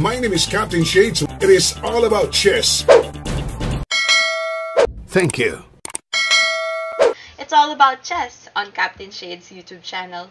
My name is Captain Shades. It is all about chess. Thank you. It's all about chess on Captain Shade's YouTube channel.